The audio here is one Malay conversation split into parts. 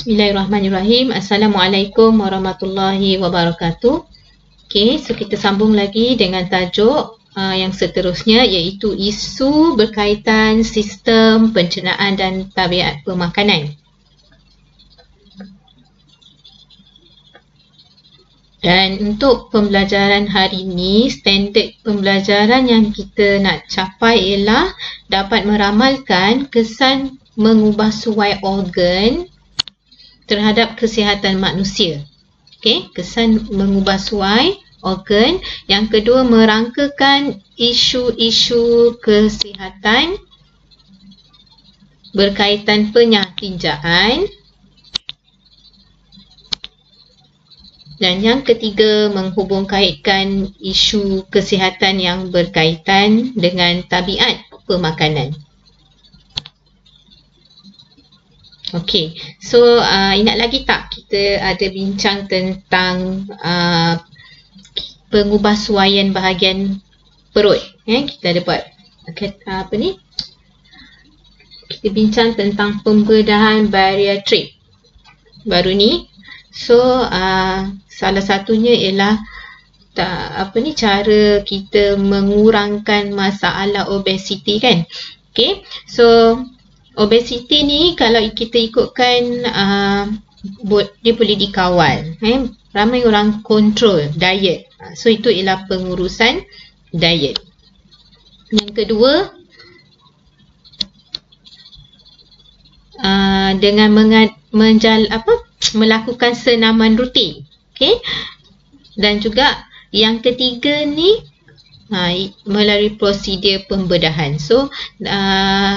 Bismillahirrahmanirrahim. Assalamualaikum warahmatullahi wabarakatuh. Okey, so kita sambung lagi dengan tajuk uh, yang seterusnya iaitu isu berkaitan sistem pencernaan dan tabiat pemakanan. Dan untuk pembelajaran hari ini, standard pembelajaran yang kita nak capai ialah dapat meramalkan kesan mengubah suai organ terhadap kesihatan manusia. Okey, kesan mengubah suai organ. Yang kedua, merangkakan isu-isu kesihatan berkaitan penyatinjaan. Dan yang ketiga, menghubung kaitkan isu kesihatan yang berkaitan dengan tabiat pemakanan. Okey, so uh, ingat lagi tak kita ada bincang tentang uh, pengubah suaian bahagian perut. Eh? Kita ada buat apa ni? Kita bincang tentang pembedahan bariatrik baru ni. So uh, salah satunya ialah tak, apa ni cara kita mengurangkan masalah obesiti kan. Okay, so obesiti ni kalau kita ikutkan uh, dia boleh dikawal eh? ramai orang kontrol diet so itu ialah pengurusan diet yang kedua uh, dengan mengad, menjal, apa, melakukan senaman rutin okay? dan juga yang ketiga ni uh, melalui prosedur pembedahan so uh,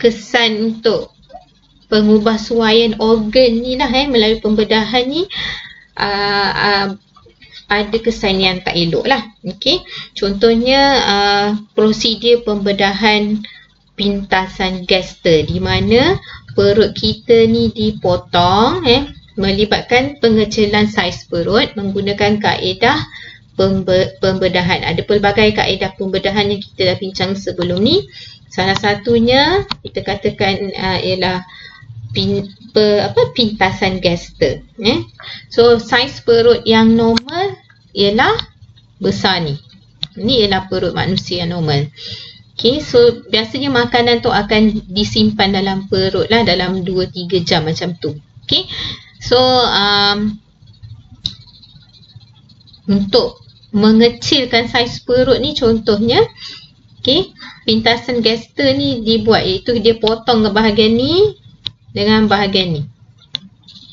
kesan untuk pengubah suaian organ ni lah eh, melalui pembedahan ni uh, uh, ada kesan yang tak elok lah. Okay. Contohnya uh, prosedur pembedahan pintasan gaster di mana perut kita ni dipotong eh, melibatkan pengecilan saiz perut menggunakan kaedah pembe- pembedahan. Ada pelbagai kaedah pembedahan yang kita dah bincang sebelum ni. Salah satunya kita katakan uh, ialah pin, pe, apa, pintasan gaster. Eh? So saiz perut yang normal ialah besar ni. Ini ialah perut manusia yang normal. Okay, so biasanya makanan tu akan disimpan dalam perut lah dalam 2-3 jam macam tu. Okay, so um, untuk mengecilkan saiz perut ni contohnya Okay, pintasan gaster ni dibuat iaitu dia potong ke bahagian ni dengan bahagian ni.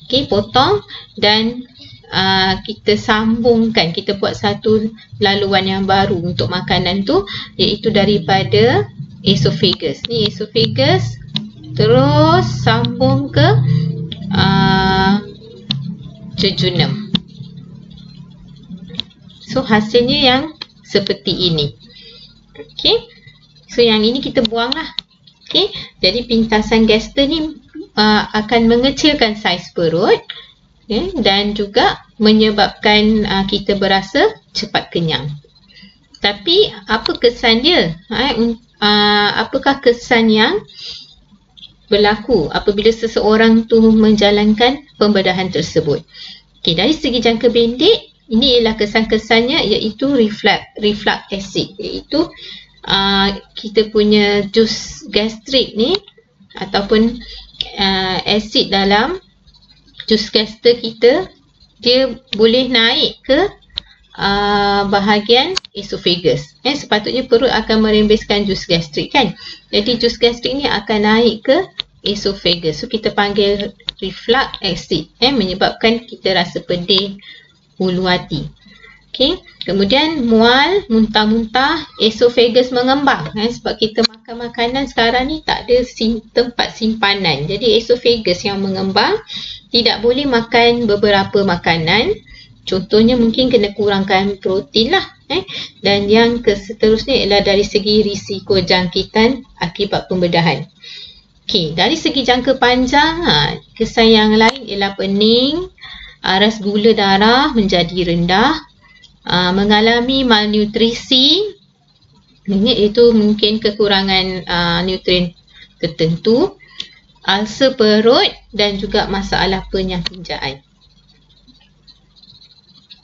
Okay, potong dan uh, kita sambungkan, kita buat satu laluan yang baru untuk makanan tu iaitu daripada esophagus. Ni esophagus terus sambung ke uh, jejunum. So hasilnya yang seperti ini. Okey. So yang ini kita buang lah. Okey. Jadi pintasan gaster ni uh, akan mengecilkan saiz perut okay, dan juga menyebabkan uh, kita berasa cepat kenyang. Tapi apa kesan dia? Ha, uh, apakah kesan yang berlaku apabila seseorang tu menjalankan pembedahan tersebut? Okey, dari segi jangka pendek ini ialah kesan-kesannya iaitu reflux, reflux acid iaitu uh, kita punya jus gastrik ni ataupun uh, acid dalam jus gaster kita dia boleh naik ke uh, bahagian esophagus. Eh, sepatutnya perut akan merembeskan jus gastrik kan. Jadi jus gastrik ni akan naik ke esophagus. So kita panggil reflux acid eh, menyebabkan kita rasa pedih ulu hati. Okay. Kemudian mual, muntah-muntah, esophagus mengembang. Eh, sebab kita makan makanan sekarang ni tak ada sim tempat simpanan. Jadi esophagus yang mengembang tidak boleh makan beberapa makanan. Contohnya mungkin kena kurangkan protein lah. Eh. Dan yang seterusnya ialah dari segi risiko jangkitan akibat pembedahan. Okay, dari segi jangka panjang, ha, kesan yang lain ialah pening, aras gula darah menjadi rendah, uh, mengalami malnutrisi, itu mungkin kekurangan uh, nutrien tertentu, ulcer perut dan juga masalah penyakit.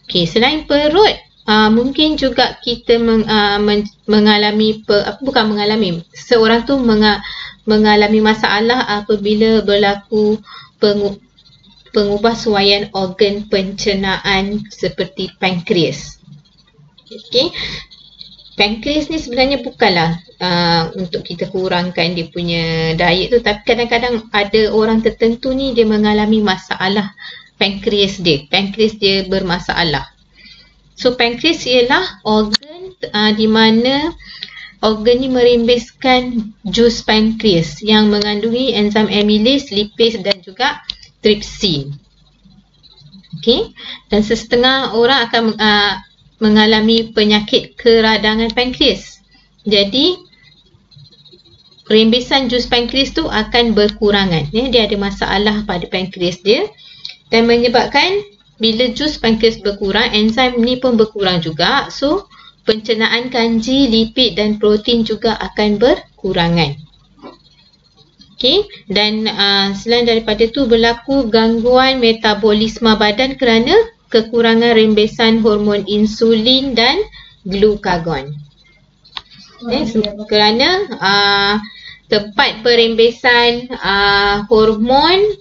Okey, selain perut, uh, mungkin juga kita meng, uh, men, mengalami per, bukan mengalami seorang tu menga, mengalami masalah apabila berlaku pengu, pengubah suaian organ pencernaan seperti pankreas. Okey. Pankreas ni sebenarnya bukanlah uh, untuk kita kurangkan dia punya diet tu tapi kadang-kadang ada orang tertentu ni dia mengalami masalah pankreas dia. Pankreas dia bermasalah. So pankreas ialah organ uh, di mana organ ni merimbiskan jus pankreas yang mengandungi enzim amylase, lipase dan juga trypsin. Okay. Dan sesetengah orang akan uh, mengalami penyakit keradangan pankreas. Jadi rembesan jus pankreas tu akan berkurangan. Ya, dia ada masalah pada pankreas dia dan menyebabkan bila jus pankreas berkurang, enzim ni pun berkurang juga. So, pencernaan kanji, lipid dan protein juga akan berkurangan. Okay. Dan uh, selain daripada tu berlaku gangguan metabolisme badan kerana kekurangan rembesan hormon insulin dan glukagon. Okay. So, kerana uh, tempat perembesan uh, hormon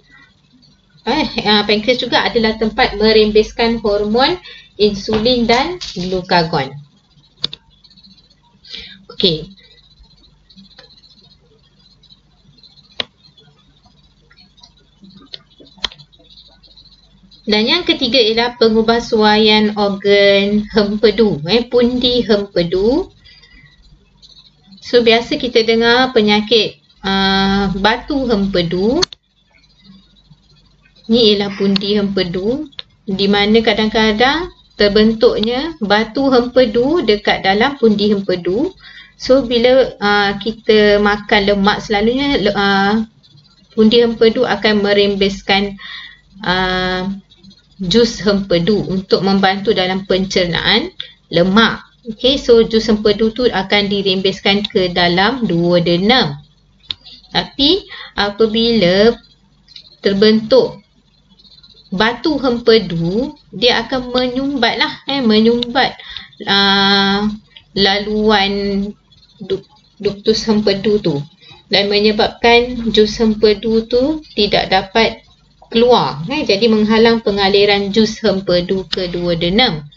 eh, uh, pankreas juga adalah tempat merembeskan hormon insulin dan glukagon. Okey. Dan yang ketiga ialah pengubah suaian organ hempedu, eh, pundi hempedu. So biasa kita dengar penyakit uh, batu hempedu. Ni ialah pundi hempedu di mana kadang-kadang terbentuknya batu hempedu dekat dalam pundi hempedu. So bila uh, kita makan lemak selalunya uh, pundi hempedu akan merembeskan uh, jus hempedu untuk membantu dalam pencernaan lemak. Okay, so jus hempedu tu akan dirembeskan ke dalam duodenum. Tapi apabila terbentuk batu hempedu dia akan menyumbat lah eh, menyumbat uh, laluan duktus hempedu tu dan menyebabkan jus hempedu tu tidak dapat keluar eh, jadi menghalang pengaliran jus hempedu ke dua denam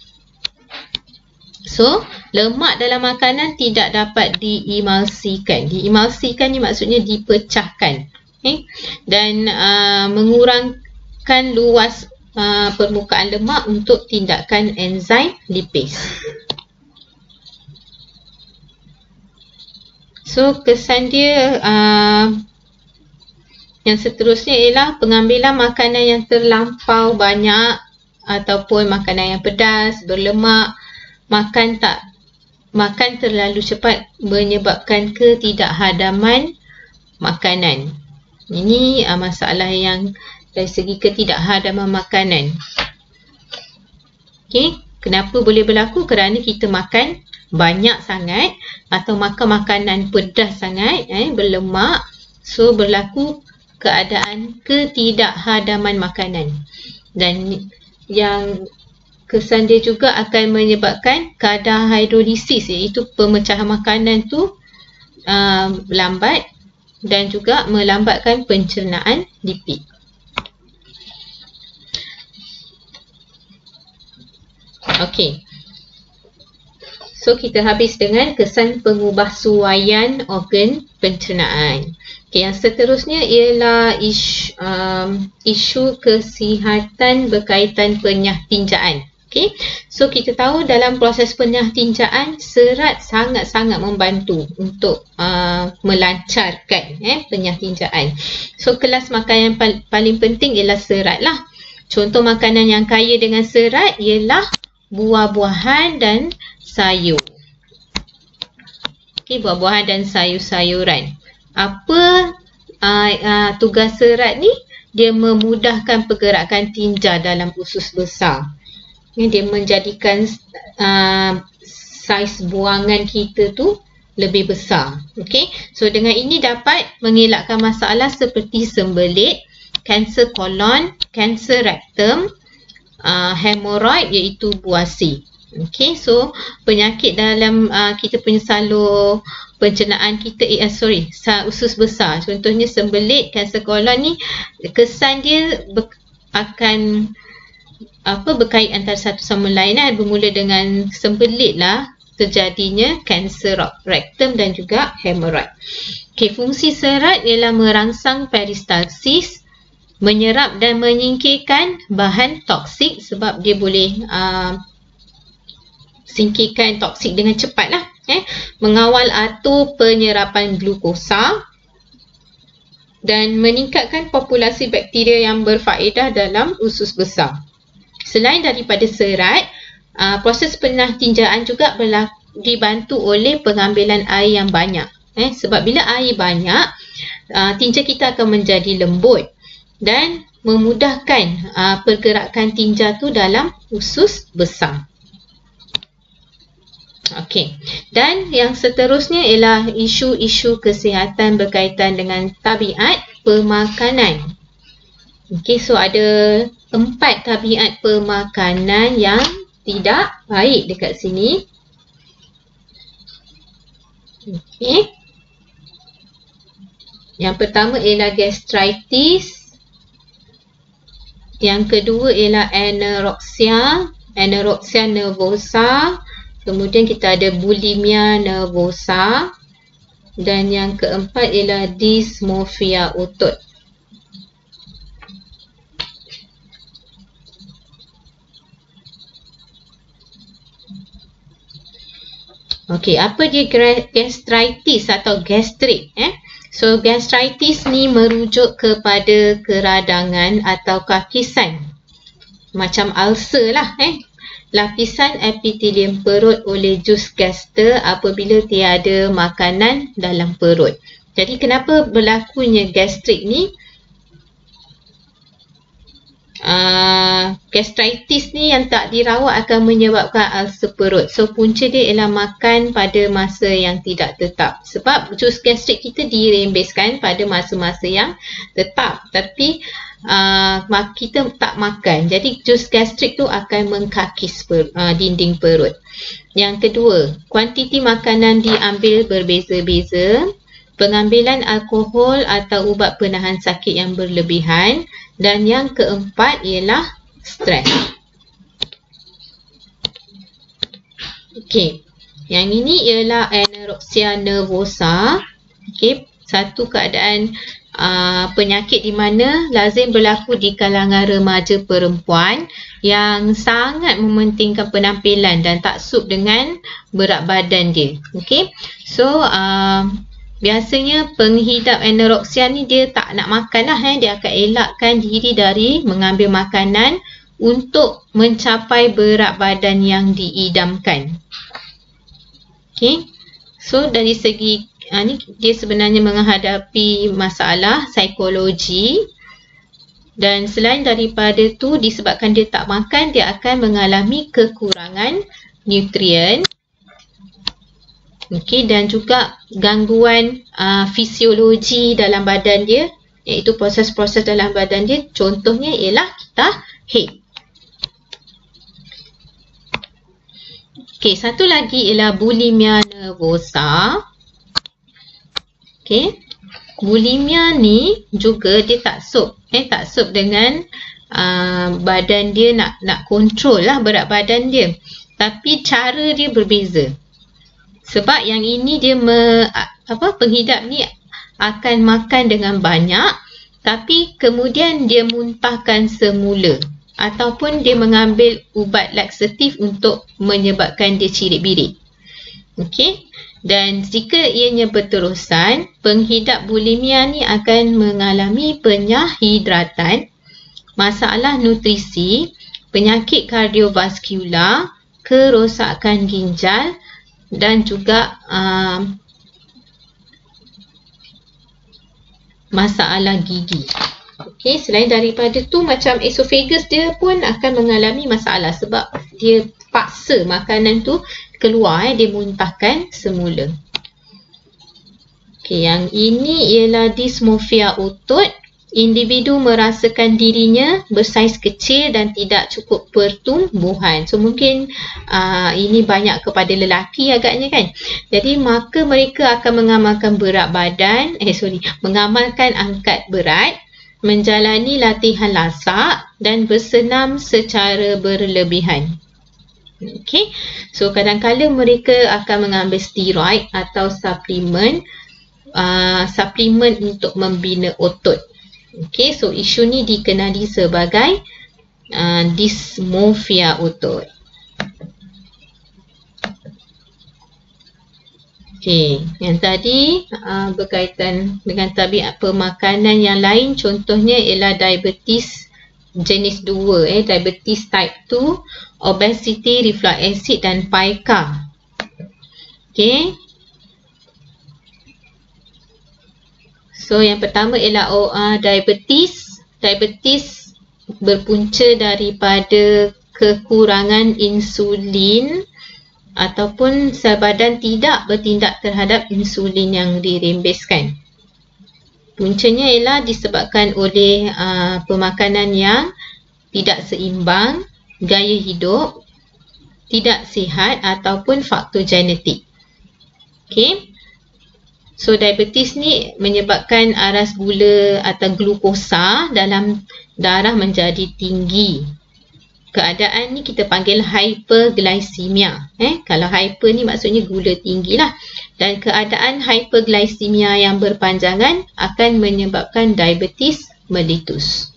so lemak dalam makanan tidak dapat diemulsikan diemulsikan ni maksudnya dipecahkan eh, dan uh, mengurang menekan luas uh, permukaan lemak untuk tindakan enzim lipase. So kesan dia uh, yang seterusnya ialah pengambilan makanan yang terlampau banyak ataupun makanan yang pedas, berlemak, makan tak makan terlalu cepat menyebabkan ketidakhadaman makanan. Ini uh, masalah yang dari segi ketidakhadaman makanan. Okey, kenapa boleh berlaku? Kerana kita makan banyak sangat atau makan makanan pedas sangat, eh, berlemak. So, berlaku keadaan ketidakhadaman makanan. Dan yang kesan dia juga akan menyebabkan kadar hidrolisis iaitu pemecahan makanan tu uh, lambat dan juga melambatkan pencernaan lipid. Okey. So kita habis dengan kesan pengubah suaian organ pencernaan. Okay, yang seterusnya ialah isu, um, isu kesihatan berkaitan penyah tinjaan. Okay. So kita tahu dalam proses penyah tinjaan serat sangat-sangat membantu untuk uh, melancarkan eh, penyah tinjaan. So kelas makanan yang pal paling penting ialah serat lah. Contoh makanan yang kaya dengan serat ialah buah-buahan dan sayur. Okey, buah-buahan dan sayur-sayuran. Apa uh, uh, tugas serat ni? Dia memudahkan pergerakan tinja dalam usus besar. Ini dia menjadikan uh, saiz buangan kita tu lebih besar. Okay. So dengan ini dapat mengelakkan masalah seperti sembelit, kanser kolon, kanser rektum, uh, hemoroid iaitu buasi. Okay. So penyakit dalam uh, kita punya salur pencernaan kita, eh, sorry, usus besar. Contohnya sembelit, kanser kolon ni kesan dia akan apa berkait antara satu sama lain eh, bermula dengan sembelit lah terjadinya kanser rektum dan juga hemorrhoid. Okay, fungsi serat ialah merangsang peristalsis, menyerap dan menyingkirkan bahan toksik sebab dia boleh uh, singkirkan toksik dengan cepat lah. Eh. Mengawal atur penyerapan glukosa dan meningkatkan populasi bakteria yang berfaedah dalam usus besar. Selain daripada serat, uh, proses penah tinjaan juga dibantu oleh pengambilan air yang banyak. Eh, sebab bila air banyak, uh, tinja kita akan menjadi lembut dan memudahkan uh, pergerakan tinja tu dalam usus besar. Okey. Dan yang seterusnya ialah isu-isu kesihatan berkaitan dengan tabiat pemakanan. Okey, so ada empat tabiat pemakanan yang tidak baik dekat sini. Okey. Yang pertama ialah gastritis. Yang kedua ialah anorexia, anorexia nervosa. Kemudian kita ada bulimia nervosa. Dan yang keempat ialah dysmorphia otot. Okey, apa dia gastritis atau gastrik eh? So gastritis ni merujuk kepada keradangan atau kakisan. Macam ulcer lah eh. Lapisan epitelium perut oleh jus gaster apabila tiada makanan dalam perut. Jadi kenapa berlakunya gastrik ni? uh, gastritis ni yang tak dirawat akan menyebabkan ulcer perut. So punca dia ialah makan pada masa yang tidak tetap. Sebab jus gastrik kita dirembeskan pada masa-masa yang tetap. Tapi uh, kita tak makan. Jadi jus gastrik tu akan mengkakis per, uh, dinding perut. Yang kedua, kuantiti makanan diambil berbeza-beza. Pengambilan alkohol atau ubat penahan sakit yang berlebihan dan yang keempat ialah stres. Okey. Yang ini ialah anorexia nervosa. Okey, satu keadaan uh, penyakit di mana lazim berlaku di kalangan remaja perempuan yang sangat mementingkan penampilan dan tak sup dengan berat badan dia. Okey. So, uh, Biasanya penghidap anorexia ni dia tak nak makan lah. Eh. Dia akan elakkan diri dari mengambil makanan untuk mencapai berat badan yang diidamkan. Okay. So dari segi ha, ni dia sebenarnya menghadapi masalah psikologi dan selain daripada tu disebabkan dia tak makan dia akan mengalami kekurangan nutrien Okey dan juga gangguan uh, fisiologi dalam badan dia iaitu proses-proses dalam badan dia contohnya ialah kita head. Okey, satu lagi ialah bulimia nervosa. Okey. Bulimia ni juga dia tak sup, eh tak sup dengan uh, badan dia nak nak kontrol lah berat badan dia. Tapi cara dia berbeza. Sebab yang ini dia me, apa penghidap ni akan makan dengan banyak tapi kemudian dia muntahkan semula ataupun dia mengambil ubat laksatif untuk menyebabkan dia cirit-birit. Okey. Dan jika ianya berterusan, penghidap bulimia ni akan mengalami penyahidratan, masalah nutrisi, penyakit kardiovaskular, kerosakan ginjal dan juga uh, masalah gigi. Okey, selain daripada tu macam esophagus dia pun akan mengalami masalah sebab dia paksa makanan tu keluar eh, dia muntahkan semula. Okay, yang ini ialah dysmorphia otot. Individu merasakan dirinya bersaiz kecil dan tidak cukup pertumbuhan. So mungkin uh, ini banyak kepada lelaki agaknya kan. Jadi maka mereka akan mengamalkan berat badan, eh sorry, mengamalkan angkat berat, menjalani latihan lasak dan bersenam secara berlebihan. Okay. So kadang-kadang mereka akan mengambil steroid atau suplemen uh, suplemen untuk membina otot. Okay. So isu ni dikenali sebagai uh, dysmorphia otot. Okay. Yang tadi uh, berkaitan dengan tabiat pemakanan yang lain contohnya ialah diabetes jenis 2 eh diabetes type 2 obesity reflux acid dan pica. Okey so yang pertama ialah uh, diabetes. Diabetes berpunca daripada kekurangan insulin ataupun sel badan tidak bertindak terhadap insulin yang dirembeskan Puncanya ialah disebabkan oleh uh, pemakanan yang tidak seimbang, gaya hidup, tidak sihat ataupun faktor genetik. Okay. So diabetes ni menyebabkan aras gula atau glukosa dalam darah menjadi tinggi keadaan ni kita panggil hyperglycemia. Eh, kalau hyper ni maksudnya gula tinggi lah. Dan keadaan hyperglycemia yang berpanjangan akan menyebabkan diabetes mellitus.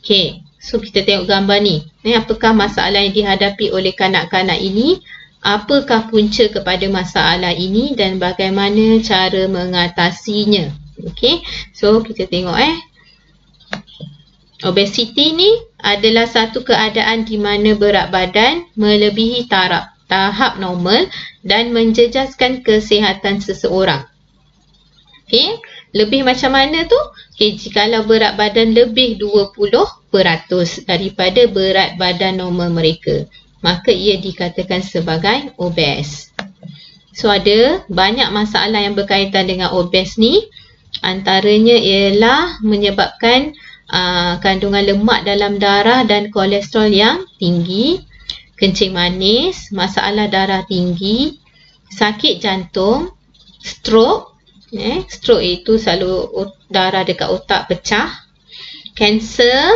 Okay, so kita tengok gambar ni. Eh, apakah masalah yang dihadapi oleh kanak-kanak ini? Apakah punca kepada masalah ini dan bagaimana cara mengatasinya? Okay, so kita tengok eh. Obesiti ni adalah satu keadaan di mana berat badan melebihi taraf tahap normal dan menjejaskan kesihatan seseorang. Okey, lebih macam mana tu? Okey, jikalau berat badan lebih 20% daripada berat badan normal mereka, maka ia dikatakan sebagai obes. So ada banyak masalah yang berkaitan dengan obes ni. Antaranya ialah menyebabkan uh, kandungan lemak dalam darah dan kolesterol yang tinggi, kencing manis, masalah darah tinggi, sakit jantung, stroke, eh, stroke itu selalu darah dekat otak pecah, kanser,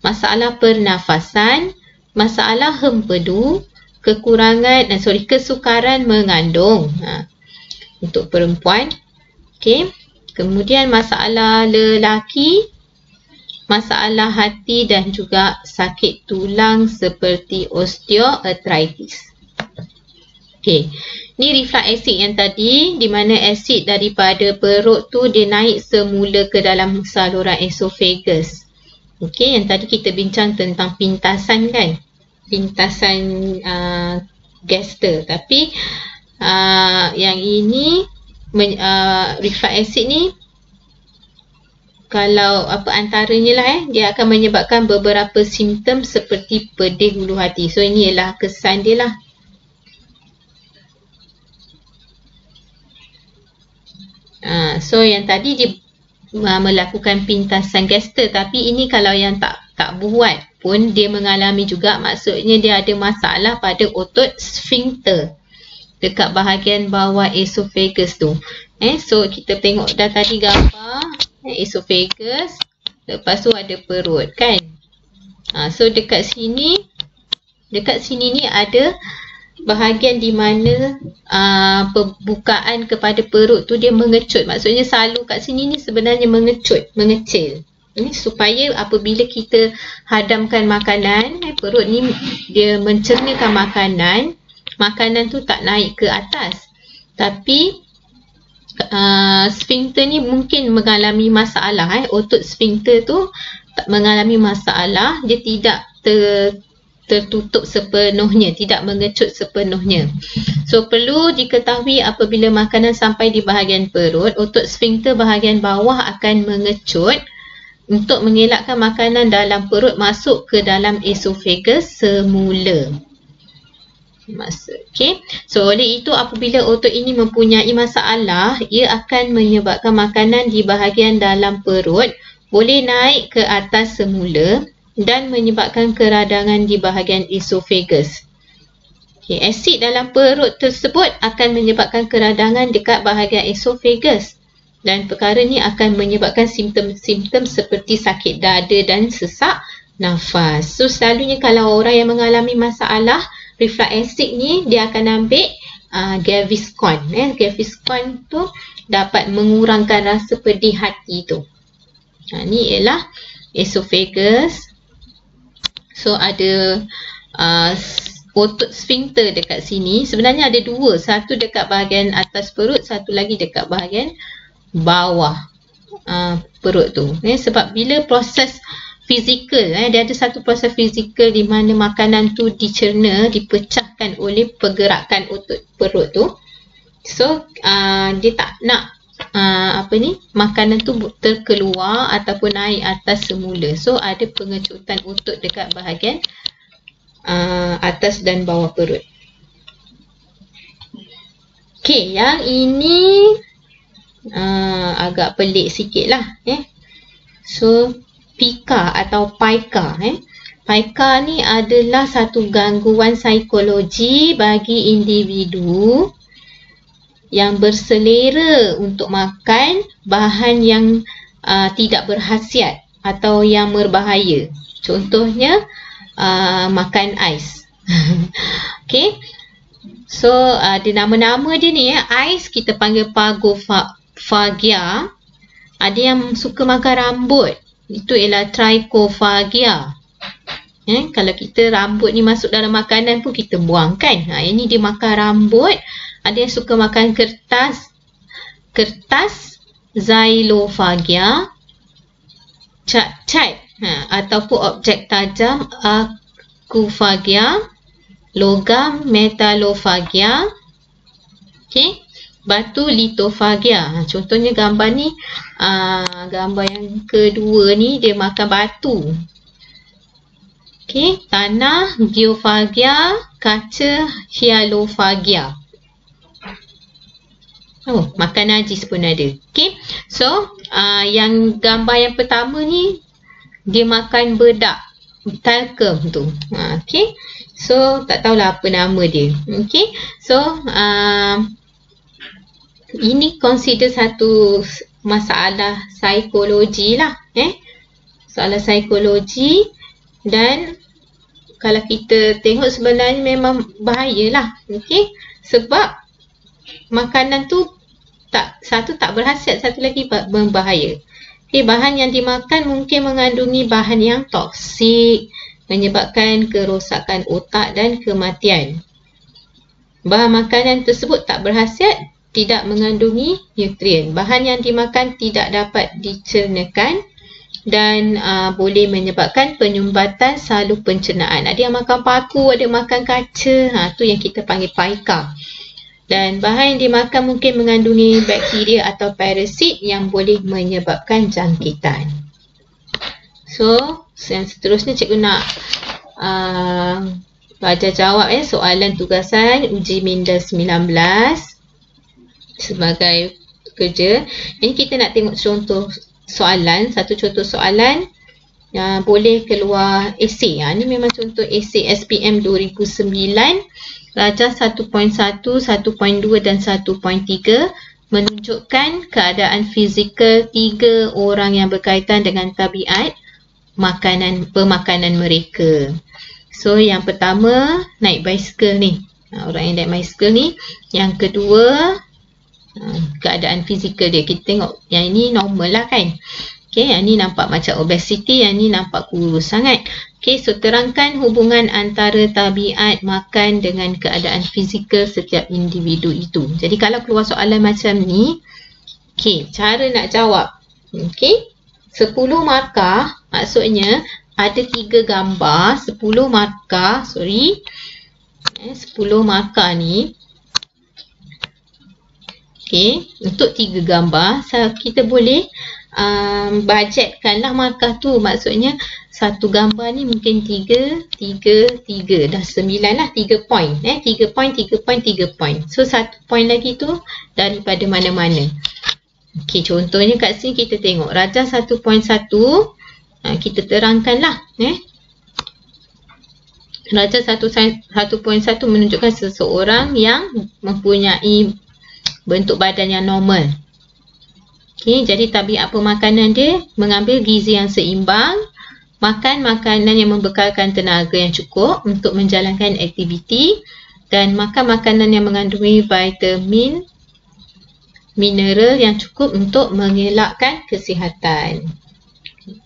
masalah pernafasan, masalah hempedu, kekurangan, eh, sorry, kesukaran mengandung ha, untuk perempuan. Okay. Kemudian masalah lelaki, masalah hati dan juga sakit tulang seperti osteoarthritis. Okey. Ni reflux acid yang tadi di mana asid daripada perut tu dia naik semula ke dalam saluran esophagus. Okey, yang tadi kita bincang tentang pintasan kan? Pintasan uh, gaster. Tapi uh, yang ini uh, reflux acid ni kalau apa antaranya lah eh dia akan menyebabkan beberapa simptom seperti pedih hulu hati. So ini ialah kesan dia lah. Ha, so yang tadi dia uh, melakukan pintasan gaster tapi ini kalau yang tak tak buat pun dia mengalami juga maksudnya dia ada masalah pada otot sphincter dekat bahagian bawah esophagus tu. Eh so kita tengok dah tadi gambar esophagus lepas tu ada perut kan? Ha, so dekat sini dekat sini ni ada bahagian di mana uh, pembukaan kepada perut tu dia mengecut. Maksudnya selalu kat sini ni sebenarnya mengecut mengecil. Ini supaya apabila kita hadamkan makanan eh, perut ni dia mencernakan makanan makanan tu tak naik ke atas. Tapi uh, sphincter ni mungkin mengalami masalah eh. Otot sphincter tu mengalami masalah. Dia tidak ter, tertutup sepenuhnya tidak mengecut sepenuhnya. So perlu diketahui apabila makanan sampai di bahagian perut otot sphincter bahagian bawah akan mengecut untuk mengelakkan makanan dalam perut masuk ke dalam esophagus semula masa. Okay. So oleh itu apabila otot ini mempunyai masalah, ia akan menyebabkan makanan di bahagian dalam perut boleh naik ke atas semula dan menyebabkan keradangan di bahagian esophagus. Okay. Asid dalam perut tersebut akan menyebabkan keradangan dekat bahagian esophagus dan perkara ini akan menyebabkan simptom-simptom seperti sakit dada dan sesak nafas. So selalunya kalau orang yang mengalami masalah reflux acid ni dia akan ambil uh, Gaviscon. Eh. Gaviscon tu dapat mengurangkan rasa pedih hati tu. Ha, ni ialah esophagus. So ada uh, otot sphincter dekat sini. Sebenarnya ada dua. Satu dekat bahagian atas perut, satu lagi dekat bahagian bawah uh, perut tu. Eh, sebab bila proses fizikal eh. Dia ada satu proses fizikal di mana makanan tu dicerna dipecahkan oleh pergerakan otot perut tu. So uh, dia tak nak uh, apa ni makanan tu terkeluar ataupun naik atas semula. So ada pengecutan otot dekat bahagian uh, atas dan bawah perut. Okey yang ini uh, agak pelik sikit lah eh. So pika atau paika eh. Paika ni adalah satu gangguan psikologi bagi individu yang berselera untuk makan bahan yang uh, tidak berhasiat atau yang berbahaya. Contohnya uh, makan ais. okay. So ada uh, nama-nama dia ni ya. Ais kita panggil pagophagia. Ada yang suka makan rambut itu ialah trichophagia. Eh, kalau kita rambut ni masuk dalam makanan pun kita buang kan. Ha, ini dia makan rambut. Ada yang suka makan kertas. Kertas xylophagia. Cat-cat ha, ataupun objek tajam acuphagia. Logam metalophagia. Okay batu lithofagia. Ha, contohnya gambar ni, aa, ah, gambar yang kedua ni dia makan batu. Okey, tanah geophagia, kaca hyalophagia. Oh, makan najis pun ada. Okey. So, aa, ah, yang gambar yang pertama ni dia makan bedak talcum tu. Ha, okey. So, tak tahulah apa nama dia. Okey. So, aa, ini consider satu masalah psikologi lah eh? Masalah psikologi dan kalau kita tengok sebenarnya memang bahayalah okey? Sebab makanan tu tak satu tak berhasiat satu lagi berbahaya. Okey bahan yang dimakan mungkin mengandungi bahan yang toksik menyebabkan kerosakan otak dan kematian. Bahan makanan tersebut tak berhasiat tidak mengandungi nutrien. Bahan yang dimakan tidak dapat dicernakan dan uh, boleh menyebabkan penyumbatan salur pencernaan. Ada yang makan paku, ada yang makan kaca. Ha, tu yang kita panggil paika. Dan bahan yang dimakan mungkin mengandungi bakteria atau parasit yang boleh menyebabkan jangkitan. So, yang seterusnya cikgu nak uh, baca jawab eh, soalan tugasan uji minda 19 sebagai kerja. Ini kita nak tengok contoh soalan, satu contoh soalan yang boleh keluar esei. Ha, ini memang contoh esei SPM 2009, rajah 1.1, 1.2 dan 1.3 menunjukkan keadaan fizikal tiga orang yang berkaitan dengan tabiat makanan pemakanan mereka. So yang pertama naik basikal ni. Ha, orang yang naik basikal ni. Yang kedua keadaan fizikal dia. Kita tengok yang ini normal lah kan. Okay, yang ini nampak macam obesity, yang ini nampak kurus sangat. Okay, so terangkan hubungan antara tabiat makan dengan keadaan fizikal setiap individu itu. Jadi kalau keluar soalan macam ni, okay, cara nak jawab. Okay, 10 markah maksudnya ada 3 gambar, 10 markah, sorry. Eh, 10 markah ni Okey, untuk tiga gambar kita boleh um, budgetkanlah markah tu. Maksudnya satu gambar ni mungkin tiga, tiga, tiga. Dah sembilan lah, tiga point. Eh, tiga point, tiga point, tiga point. So satu point lagi tu daripada mana-mana. Okey, contohnya kat sini kita tengok. Raja satu point satu. Ha, kita terangkanlah. Eh. Raja satu point satu menunjukkan seseorang yang mempunyai bentuk badan yang normal. Okay, jadi tabiat pemakanan dia mengambil gizi yang seimbang, makan makanan yang membekalkan tenaga yang cukup untuk menjalankan aktiviti dan makan makanan yang mengandungi vitamin, mineral yang cukup untuk mengelakkan kesihatan.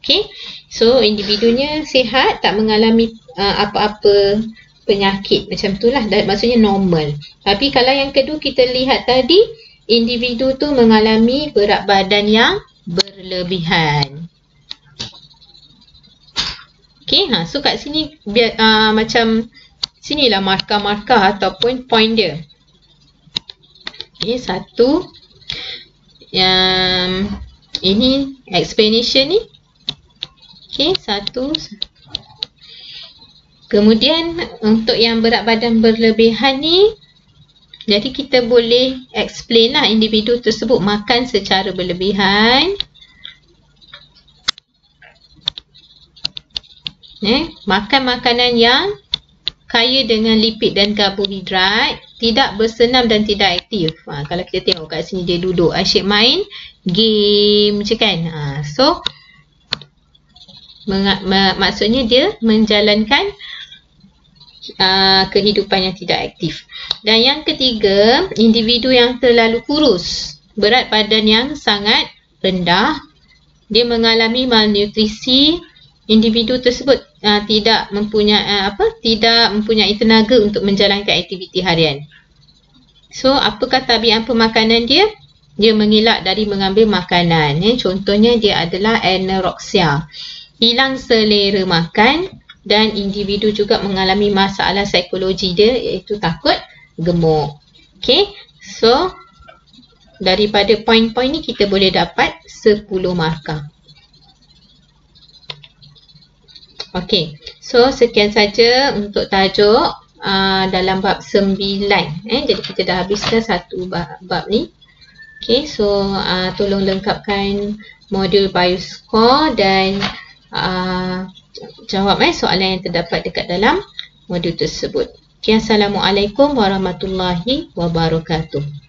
Okay, so individunya sihat, tak mengalami uh, apa-apa penyakit macam itulah, maksudnya normal. Tapi kalau yang kedua kita lihat tadi, individu tu mengalami berat badan yang berlebihan. Okay, ha, so kat sini biar, uh, macam sinilah markah-markah ataupun point dia. Okay, satu. Yang ini explanation ni. Okay, satu. Kemudian untuk yang berat badan berlebihan ni, jadi kita boleh explain lah individu tersebut makan secara berlebihan. Eh, makan makanan yang kaya dengan lipid dan karbohidrat, tidak bersenam dan tidak aktif. Ha, kalau kita tengok kat sini dia duduk asyik main game macam kan. Ha, so, maksudnya dia menjalankan uh, kehidupan yang tidak aktif. Dan yang ketiga, individu yang terlalu kurus, berat badan yang sangat rendah, dia mengalami malnutrisi, individu tersebut uh, tidak mempunyai uh, apa? tidak mempunyai tenaga untuk menjalankan aktiviti harian. So, apakah tabiat pemakanan dia? Dia mengelak dari mengambil makanan. Eh. Contohnya dia adalah anorexia. Hilang selera makan dan individu juga mengalami masalah psikologi dia iaitu takut gemuk. Okay, so daripada poin-poin ni kita boleh dapat 10 markah. Okay, so sekian saja untuk tajuk uh, dalam bab 9. Eh, jadi kita dah habiskan satu bab, bab ni. Okay, so uh, tolong lengkapkan modul bioscore dan uh, jawab eh, soalan yang terdapat dekat dalam modul tersebut. Okay, Assalamualaikum warahmatullahi wabarakatuh.